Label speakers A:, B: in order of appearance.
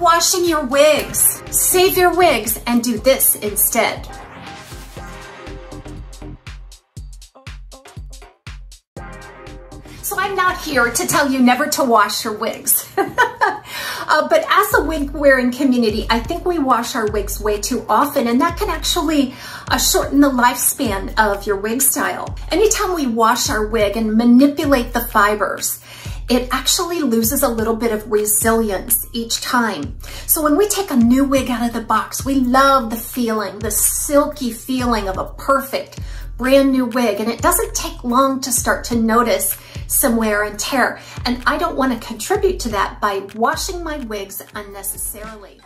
A: Washing your wigs. Save your wigs and do this instead. So I'm not here to tell you never to wash your wigs. uh, but as a wig wearing community, I think we wash our wigs way too often and that can actually uh, shorten the lifespan of your wig style. Anytime we wash our wig and manipulate the fibers, it actually loses a little bit of resilience each time. So when we take a new wig out of the box, we love the feeling, the silky feeling of a perfect brand new wig. And it doesn't take long to start to notice some wear and tear. And I don't want to contribute to that by washing my wigs unnecessarily.